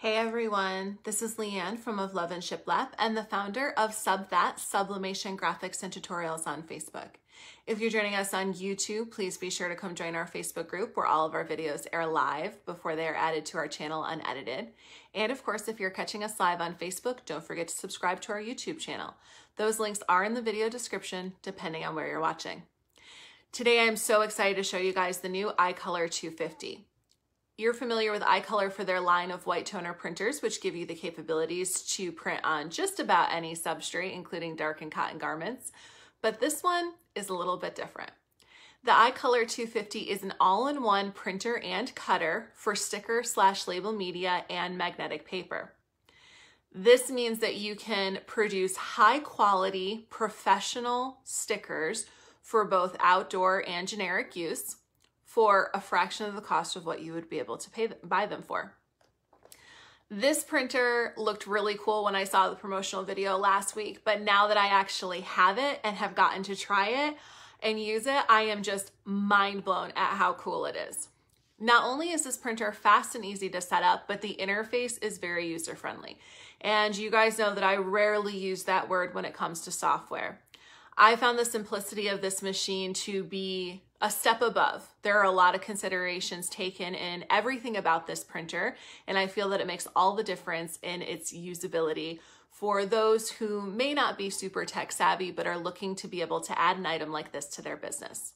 Hey everyone, this is Leanne from Of Love and Shiplap and the founder of Sub That Sublimation Graphics and Tutorials on Facebook. If you're joining us on YouTube, please be sure to come join our Facebook group where all of our videos air live before they are added to our channel unedited. And of course, if you're catching us live on Facebook, don't forget to subscribe to our YouTube channel. Those links are in the video description, depending on where you're watching. Today, I'm so excited to show you guys the new iColor 250. You're familiar with iColor for their line of white toner printers, which give you the capabilities to print on just about any substrate, including dark and cotton garments. But this one is a little bit different. The iColor 250 is an all-in-one printer and cutter for sticker slash label media and magnetic paper. This means that you can produce high quality professional stickers for both outdoor and generic use for a fraction of the cost of what you would be able to pay buy them for. This printer looked really cool when I saw the promotional video last week, but now that I actually have it and have gotten to try it and use it, I am just mind blown at how cool it is. Not only is this printer fast and easy to set up, but the interface is very user friendly. And you guys know that I rarely use that word when it comes to software. I found the simplicity of this machine to be a step above. There are a lot of considerations taken in everything about this printer, and I feel that it makes all the difference in its usability for those who may not be super tech savvy but are looking to be able to add an item like this to their business.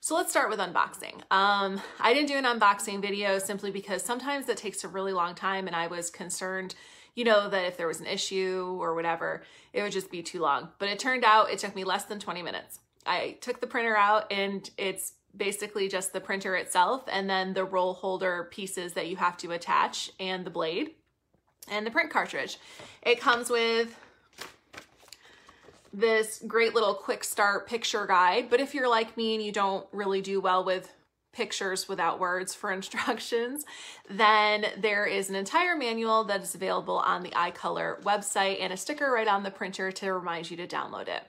So let's start with unboxing. Um, I didn't do an unboxing video simply because sometimes it takes a really long time and I was concerned you know, that if there was an issue or whatever, it would just be too long. But it turned out it took me less than 20 minutes. I took the printer out and it's basically just the printer itself and then the roll holder pieces that you have to attach and the blade and the print cartridge. It comes with this great little quick start picture guide, but if you're like me and you don't really do well with pictures without words for instructions, then there is an entire manual that is available on the iColor website and a sticker right on the printer to remind you to download it.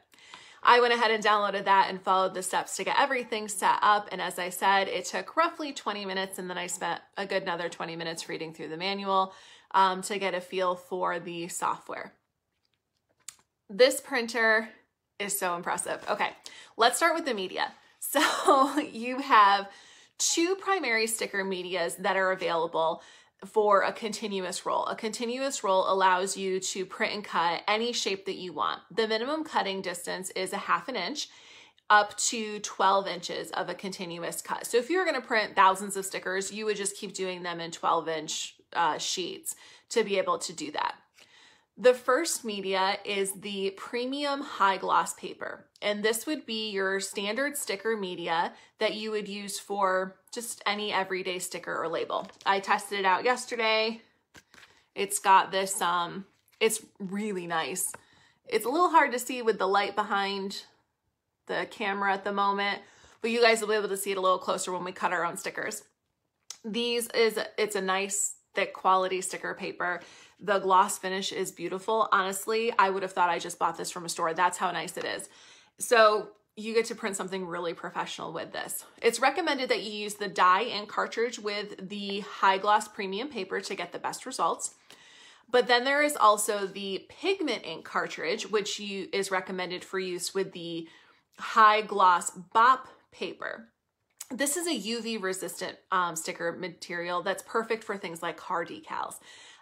I went ahead and downloaded that and followed the steps to get everything set up. And as I said, it took roughly 20 minutes and then I spent a good another 20 minutes reading through the manual um, to get a feel for the software. This printer is so impressive. Okay, let's start with the media. So you have two primary sticker medias that are available for a continuous roll. A continuous roll allows you to print and cut any shape that you want. The minimum cutting distance is a half an inch up to 12 inches of a continuous cut. So if you were gonna print thousands of stickers, you would just keep doing them in 12 inch uh, sheets to be able to do that. The first media is the premium high gloss paper. And this would be your standard sticker media that you would use for just any everyday sticker or label. I tested it out yesterday. It's got this, um, it's really nice. It's a little hard to see with the light behind the camera at the moment, but you guys will be able to see it a little closer when we cut our own stickers. These is, it's a nice thick quality sticker paper. The gloss finish is beautiful. Honestly, I would have thought I just bought this from a store. That's how nice it is. So you get to print something really professional with this. It's recommended that you use the dye and cartridge with the high gloss premium paper to get the best results. But then there is also the pigment ink cartridge, which you, is recommended for use with the high gloss BOP paper. This is a UV resistant um, sticker material that's perfect for things like car decals.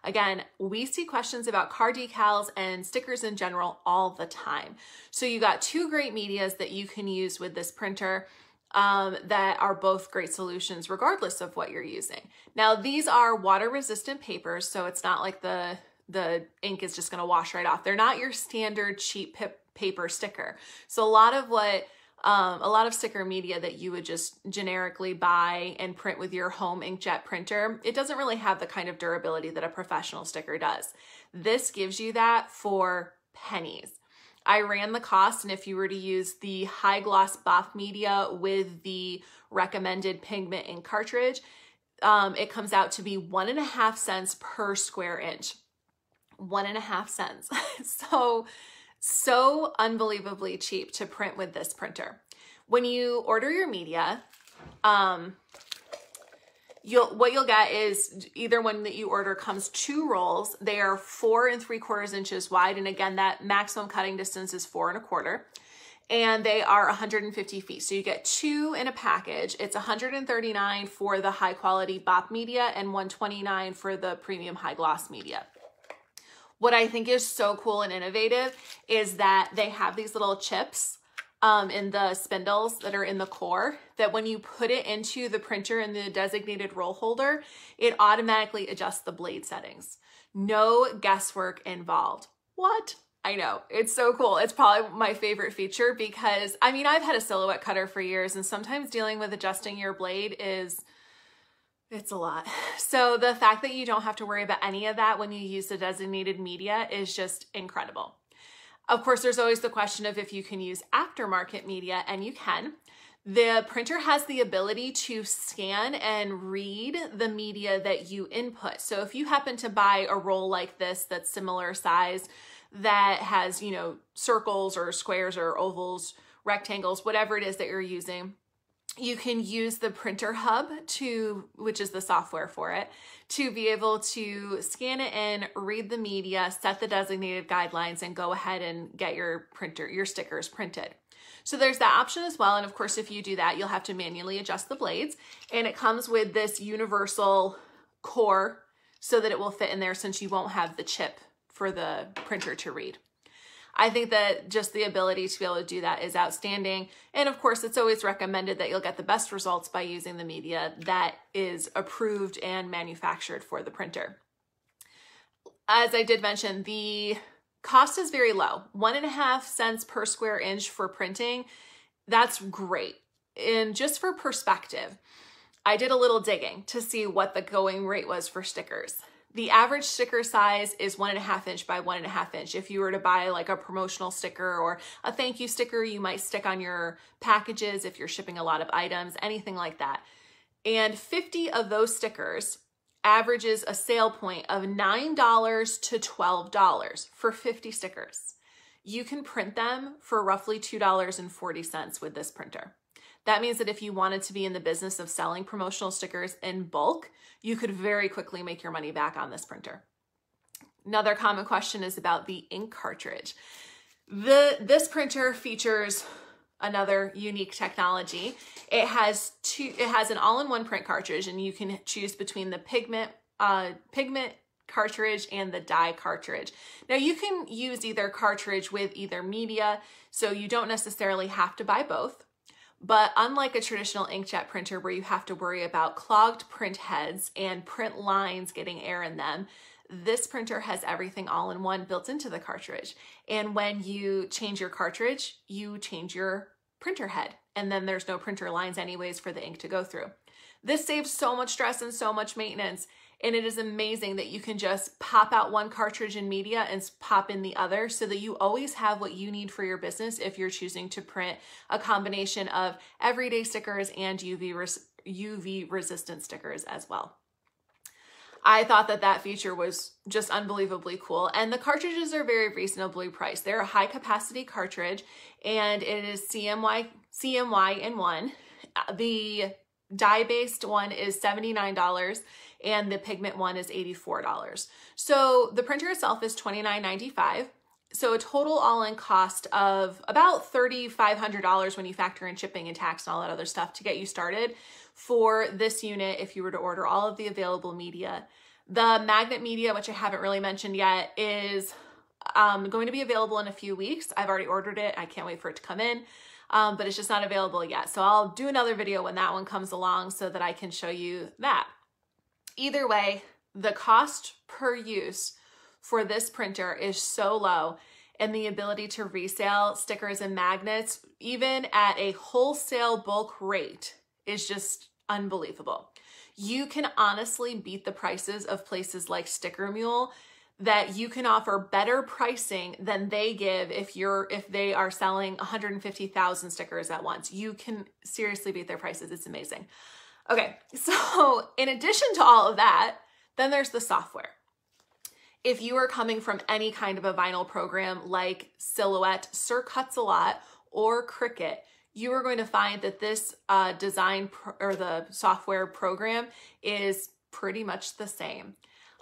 Again, we see questions about car decals and stickers in general all the time. So you got two great medias that you can use with this printer um, that are both great solutions regardless of what you're using. Now these are water resistant papers, so it's not like the, the ink is just gonna wash right off. They're not your standard cheap paper sticker. So a lot of what um, a lot of sticker media that you would just generically buy and print with your home inkjet printer, it doesn't really have the kind of durability that a professional sticker does. This gives you that for pennies. I ran the cost, and if you were to use the high gloss BOP media with the recommended pigment ink cartridge, um, it comes out to be one and a half cents per square inch. One and a half cents. so so unbelievably cheap to print with this printer. When you order your media, um, You'll, what you'll get is either one that you order comes two rolls. They are four and three quarters inches wide. And again, that maximum cutting distance is four and a quarter and they are 150 feet. So you get two in a package. It's 139 for the high quality BOP media and 129 for the premium high gloss media. What I think is so cool and innovative is that they have these little chips um, in the spindles that are in the core that when you put it into the printer in the designated roll holder, it automatically adjusts the blade settings. No guesswork involved. What? I know. It's so cool. It's probably my favorite feature because, I mean, I've had a silhouette cutter for years and sometimes dealing with adjusting your blade is, it's a lot. So the fact that you don't have to worry about any of that when you use the designated media is just incredible. Of course, there's always the question of if you can use aftermarket media, and you can. The printer has the ability to scan and read the media that you input. So if you happen to buy a roll like this that's similar size, that has, you know, circles or squares or ovals, rectangles, whatever it is that you're using. You can use the printer hub to, which is the software for it, to be able to scan it in, read the media, set the designated guidelines, and go ahead and get your printer, your stickers printed. So there's that option as well. And of course, if you do that, you'll have to manually adjust the blades. And it comes with this universal core so that it will fit in there since you won't have the chip for the printer to read. I think that just the ability to be able to do that is outstanding. And of course, it's always recommended that you'll get the best results by using the media that is approved and manufactured for the printer. As I did mention, the cost is very low. One and a half cents per square inch for printing. That's great. And just for perspective, I did a little digging to see what the going rate was for stickers. The average sticker size is one and a half inch by one and a half inch. If you were to buy like a promotional sticker or a thank you sticker you might stick on your packages if you're shipping a lot of items, anything like that. And 50 of those stickers averages a sale point of $9 to $12 for 50 stickers. You can print them for roughly $2.40 with this printer. That means that if you wanted to be in the business of selling promotional stickers in bulk, you could very quickly make your money back on this printer. Another common question is about the ink cartridge. The This printer features another unique technology. It has two, it has an all-in-one print cartridge and you can choose between the pigment, uh, pigment cartridge and the dye cartridge. Now you can use either cartridge with either media, so you don't necessarily have to buy both. But unlike a traditional inkjet printer where you have to worry about clogged print heads and print lines getting air in them, this printer has everything all in one built into the cartridge. And when you change your cartridge, you change your printer head. And then there's no printer lines anyways for the ink to go through. This saves so much stress and so much maintenance. And it is amazing that you can just pop out one cartridge in media and pop in the other so that you always have what you need for your business if you're choosing to print a combination of everyday stickers and UV, res UV resistant stickers as well. I thought that that feature was just unbelievably cool. And the cartridges are very reasonably priced. They're a high capacity cartridge and it is CMY, CMY in one. Uh, the dye based one is $79 and the pigment one is $84. So the printer itself is $29.95. So a total all-in cost of about $3,500 when you factor in shipping and tax and all that other stuff to get you started for this unit if you were to order all of the available media. The magnet media, which I haven't really mentioned yet, is um, going to be available in a few weeks. I've already ordered it. I can't wait for it to come in, um, but it's just not available yet. So I'll do another video when that one comes along so that I can show you that. Either way, the cost per use for this printer is so low and the ability to resell stickers and magnets, even at a wholesale bulk rate, is just unbelievable. You can honestly beat the prices of places like Sticker Mule that you can offer better pricing than they give if you're if they are selling 150,000 stickers at once. You can seriously beat their prices. It's amazing. Okay, so in addition to all of that, then there's the software. If you are coming from any kind of a vinyl program like Silhouette, Sure Cuts a Lot, or Cricut, you are going to find that this uh, design or the software program is pretty much the same.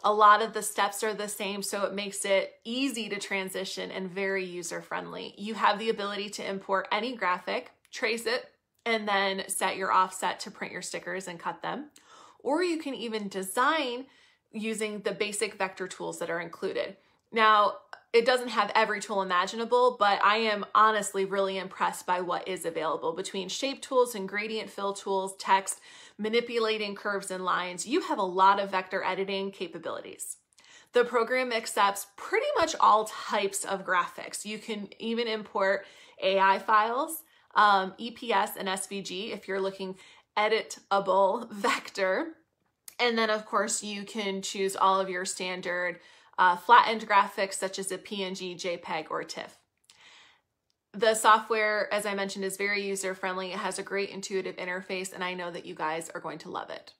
A lot of the steps are the same, so it makes it easy to transition and very user friendly. You have the ability to import any graphic, trace it, and then set your offset to print your stickers and cut them. Or you can even design using the basic vector tools that are included. Now, it doesn't have every tool imaginable, but I am honestly really impressed by what is available between shape tools and gradient fill tools, text, manipulating curves and lines. You have a lot of vector editing capabilities. The program accepts pretty much all types of graphics. You can even import AI files, um, EPS and SVG if you're looking editable vector. And then of course you can choose all of your standard uh, flattened graphics such as a PNG, JPEG, or TIFF. The software, as I mentioned, is very user-friendly. It has a great intuitive interface, and I know that you guys are going to love it.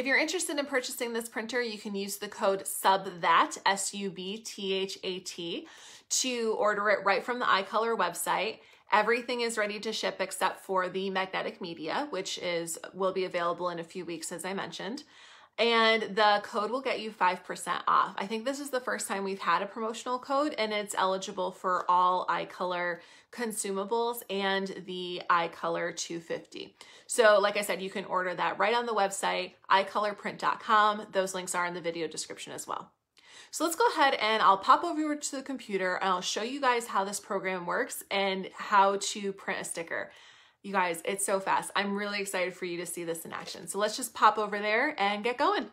If you're interested in purchasing this printer, you can use the code SUBTHAT, S-U-B-T-H-A-T, to order it right from the iColor website. Everything is ready to ship except for the magnetic media, which is will be available in a few weeks, as I mentioned and the code will get you 5% off. I think this is the first time we've had a promotional code and it's eligible for all iColor consumables and the iColor 250. So like I said, you can order that right on the website, icolorprint.com. Those links are in the video description as well. So let's go ahead and I'll pop over to the computer and I'll show you guys how this program works and how to print a sticker. You guys, it's so fast. I'm really excited for you to see this in action. So let's just pop over there and get going.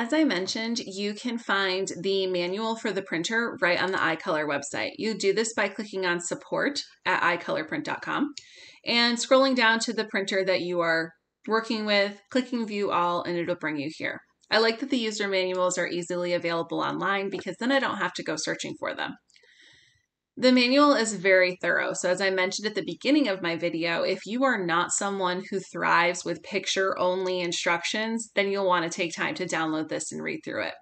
As I mentioned, you can find the manual for the printer right on the iColor website. You do this by clicking on support at icolorprint.com and scrolling down to the printer that you are working with, clicking view all, and it'll bring you here. I like that the user manuals are easily available online because then I don't have to go searching for them. The manual is very thorough. So as I mentioned at the beginning of my video, if you are not someone who thrives with picture only instructions, then you'll want to take time to download this and read through it.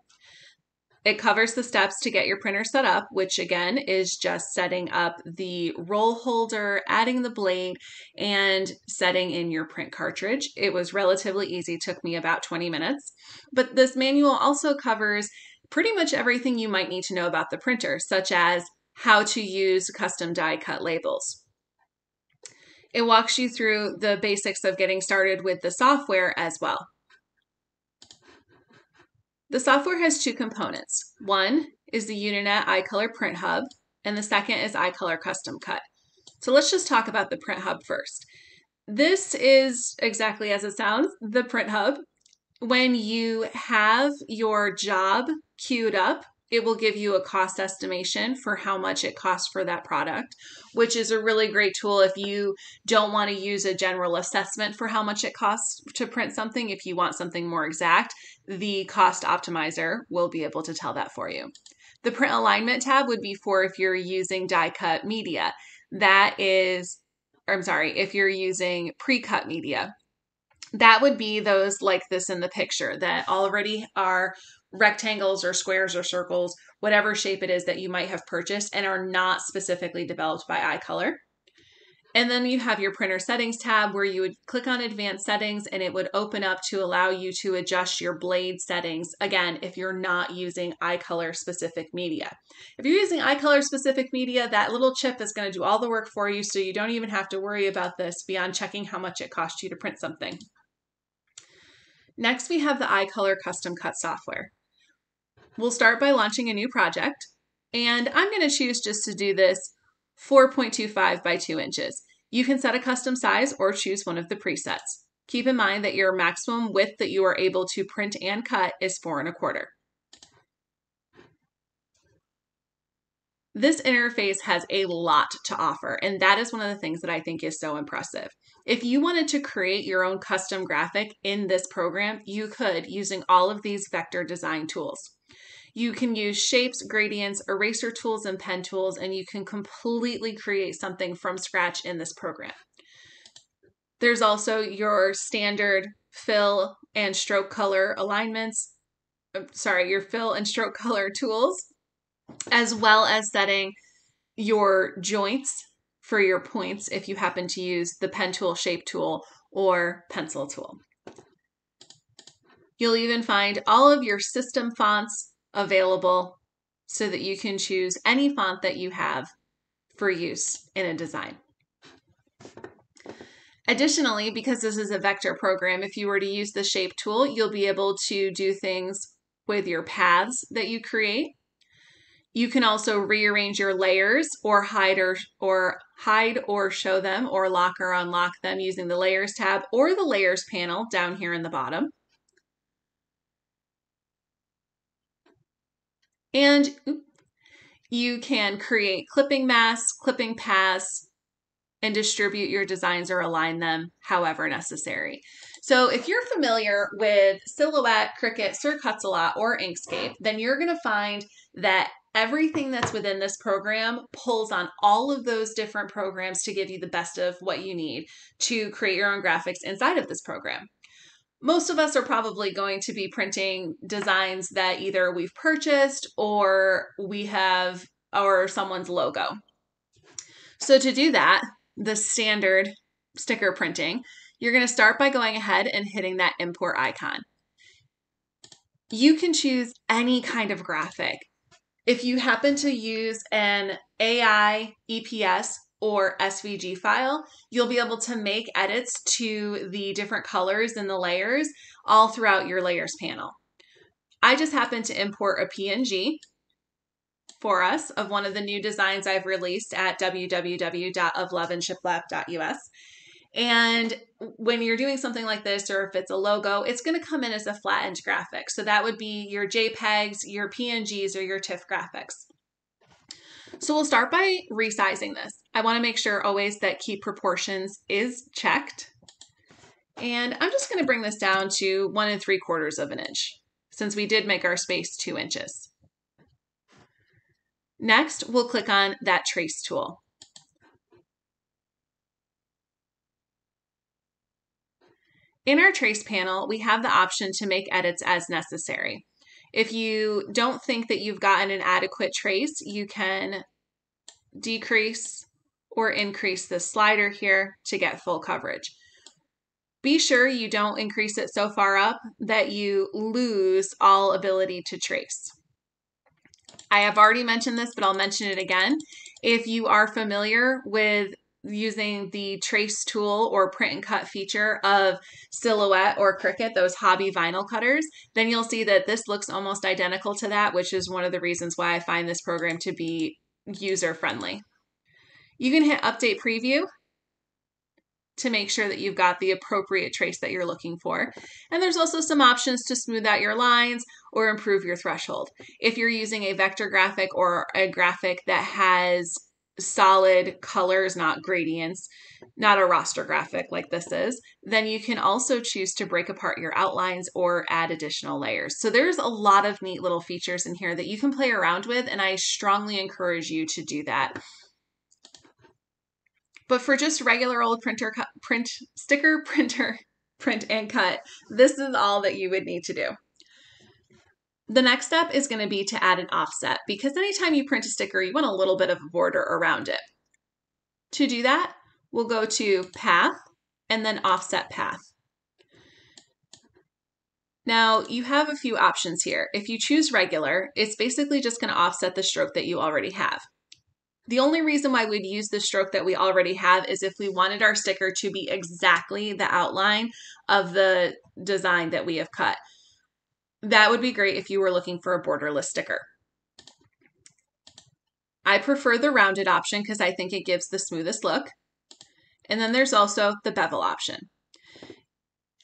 It covers the steps to get your printer set up, which again is just setting up the roll holder, adding the blade, and setting in your print cartridge. It was relatively easy, took me about 20 minutes. But this manual also covers pretty much everything you might need to know about the printer, such as how to use custom die cut labels. It walks you through the basics of getting started with the software as well. The software has two components. One is the Uninet iColor Print Hub, and the second is iColor Custom Cut. So let's just talk about the Print Hub first. This is exactly as it sounds, the Print Hub. When you have your job queued up, it will give you a cost estimation for how much it costs for that product, which is a really great tool if you don't want to use a general assessment for how much it costs to print something. If you want something more exact, the cost optimizer will be able to tell that for you. The print alignment tab would be for if you're using die cut media. That is, I'm sorry, if you're using pre cut media. That would be those like this in the picture that already are rectangles or squares or circles, whatever shape it is that you might have purchased and are not specifically developed by iColor. And then you have your printer settings tab where you would click on advanced settings and it would open up to allow you to adjust your blade settings. Again, if you're not using iColor specific media. If you're using iColor specific media, that little chip is going to do all the work for you so you don't even have to worry about this beyond checking how much it costs you to print something. Next, we have the iColor Custom Cut software. We'll start by launching a new project, and I'm going to choose just to do this 4.25 by 2 inches. You can set a custom size or choose one of the presets. Keep in mind that your maximum width that you are able to print and cut is four and a quarter. This interface has a lot to offer, and that is one of the things that I think is so impressive. If you wanted to create your own custom graphic in this program, you could using all of these vector design tools. You can use shapes, gradients, eraser tools, and pen tools, and you can completely create something from scratch in this program. There's also your standard fill and stroke color alignments, uh, sorry, your fill and stroke color tools, as well as setting your joints for your points if you happen to use the pen tool, shape tool, or pencil tool. You'll even find all of your system fonts available so that you can choose any font that you have for use in a design. Additionally, because this is a vector program, if you were to use the shape tool, you'll be able to do things with your paths that you create. You can also rearrange your layers or hide or, or hide or show them or lock or unlock them using the layers tab or the layers panel down here in the bottom. And you can create clipping masks, clipping paths, and distribute your designs or align them however necessary. So if you're familiar with Silhouette, Cricut, Sure Cuts-a-Lot, or Inkscape, then you're going to find that everything that's within this program pulls on all of those different programs to give you the best of what you need to create your own graphics inside of this program. Most of us are probably going to be printing designs that either we've purchased or we have or someone's logo. So to do that, the standard sticker printing, you're going to start by going ahead and hitting that import icon. You can choose any kind of graphic. If you happen to use an AI, EPS, or SVG file, you'll be able to make edits to the different colors and the layers all throughout your layers panel. I just happened to import a PNG for us of one of the new designs I've released at www.ofloveandshiplap.us. And when you're doing something like this, or if it's a logo, it's going to come in as a flattened graphic. So that would be your JPEGs, your PNGs, or your TIFF graphics. So we'll start by resizing this. I want to make sure always that keep proportions is checked. And I'm just going to bring this down to one and three quarters of an inch since we did make our space two inches. Next, we'll click on that trace tool. In our trace panel, we have the option to make edits as necessary. If you don't think that you've gotten an adequate trace, you can decrease or increase the slider here to get full coverage. Be sure you don't increase it so far up that you lose all ability to trace. I have already mentioned this, but I'll mention it again. If you are familiar with using the trace tool or print and cut feature of Silhouette or Cricut, those hobby vinyl cutters, then you'll see that this looks almost identical to that, which is one of the reasons why I find this program to be user friendly. You can hit update preview to make sure that you've got the appropriate trace that you're looking for. And there's also some options to smooth out your lines or improve your threshold. If you're using a vector graphic or a graphic that has solid colors, not gradients, not a raster graphic like this is, then you can also choose to break apart your outlines or add additional layers. So there's a lot of neat little features in here that you can play around with, and I strongly encourage you to do that. But for just regular old printer cut, print sticker printer print and cut, this is all that you would need to do. The next step is going to be to add an offset because anytime you print a sticker, you want a little bit of a border around it. To do that, we'll go to Path and then Offset Path. Now, you have a few options here. If you choose regular, it's basically just going to offset the stroke that you already have. The only reason why we'd use the stroke that we already have is if we wanted our sticker to be exactly the outline of the design that we have cut. That would be great if you were looking for a borderless sticker. I prefer the rounded option because I think it gives the smoothest look. And then there's also the bevel option.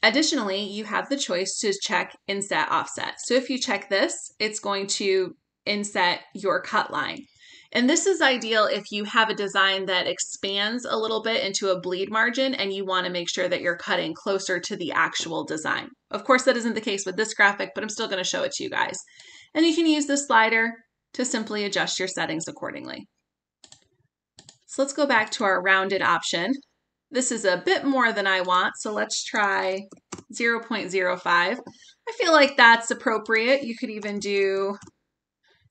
Additionally, you have the choice to check inset offset. So if you check this, it's going to inset your cut line. And this is ideal if you have a design that expands a little bit into a bleed margin and you want to make sure that you're cutting closer to the actual design. Of course, that isn't the case with this graphic, but I'm still going to show it to you guys. And you can use the slider to simply adjust your settings accordingly. So let's go back to our rounded option. This is a bit more than I want, so let's try 0.05. I feel like that's appropriate. You could even do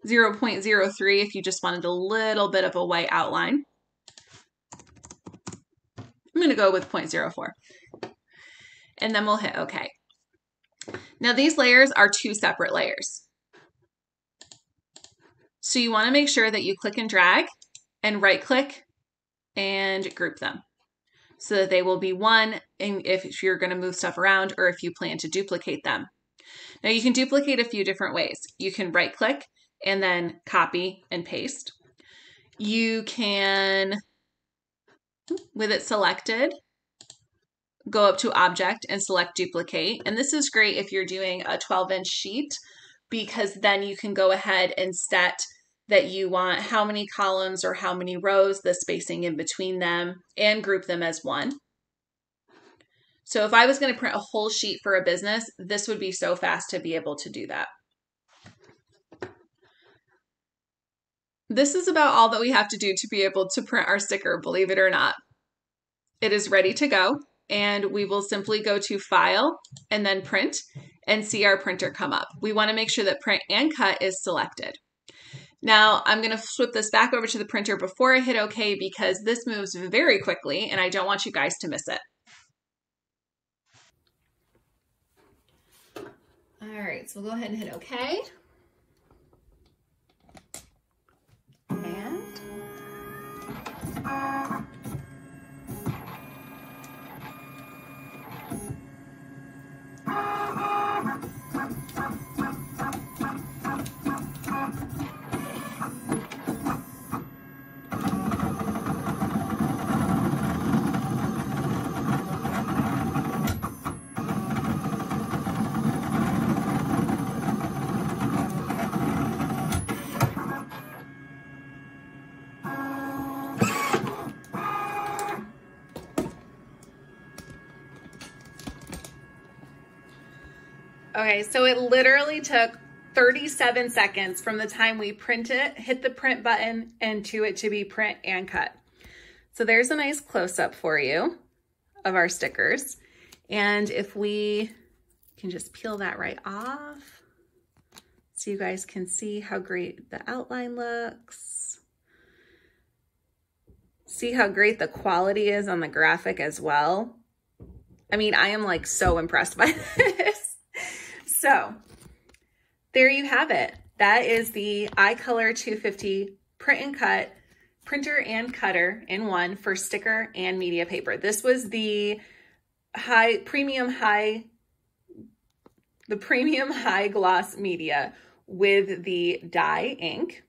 0.03 if you just wanted a little bit of a white outline. I'm going to go with 0.04. And then we'll hit OK. Now these layers are two separate layers. So you want to make sure that you click and drag and right click and group them so that they will be one if you're going to move stuff around or if you plan to duplicate them. Now you can duplicate a few different ways. You can right click and then copy and paste. You can, with it selected, go up to object and select duplicate. And this is great if you're doing a 12 inch sheet because then you can go ahead and set that you want how many columns or how many rows, the spacing in between them, and group them as one. So if I was going to print a whole sheet for a business, this would be so fast to be able to do that. This is about all that we have to do to be able to print our sticker, believe it or not. It is ready to go and we will simply go to file and then print and see our printer come up. We wanna make sure that print and cut is selected. Now I'm gonna flip this back over to the printer before I hit okay because this moves very quickly and I don't want you guys to miss it. All right, so we'll go ahead and hit okay. Okay, so it literally took 37 seconds from the time we print it, hit the print button, and to it to be print and cut. So there's a nice close-up for you of our stickers. And if we can just peel that right off, so you guys can see how great the outline looks. See how great the quality is on the graphic as well. I mean, I am like so impressed by this. So there you have it. That is the iColor 250 print and cut printer and cutter in one for sticker and media paper. This was the high premium high the premium high gloss media with the dye ink.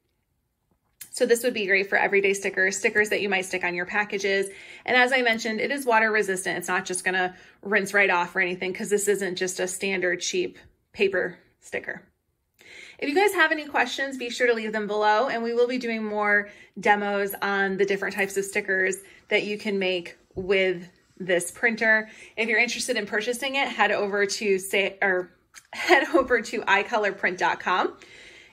So this would be great for everyday stickers, stickers that you might stick on your packages. And as I mentioned, it is water resistant. It's not just gonna rinse right off or anything because this isn't just a standard cheap paper sticker. If you guys have any questions, be sure to leave them below and we will be doing more demos on the different types of stickers that you can make with this printer. If you're interested in purchasing it, head over to say or head over to icolorprint.com.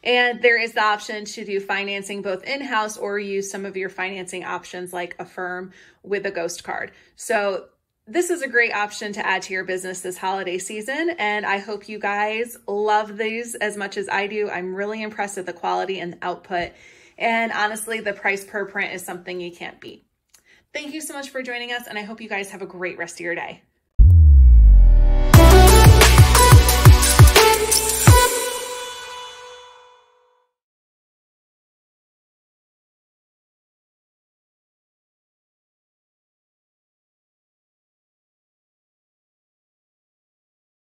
And there is the option to do financing both in-house or use some of your financing options like Affirm with a ghost card. So this is a great option to add to your business this holiday season. And I hope you guys love these as much as I do. I'm really impressed with the quality and the output. And honestly, the price per print is something you can't beat. Thank you so much for joining us. And I hope you guys have a great rest of your day.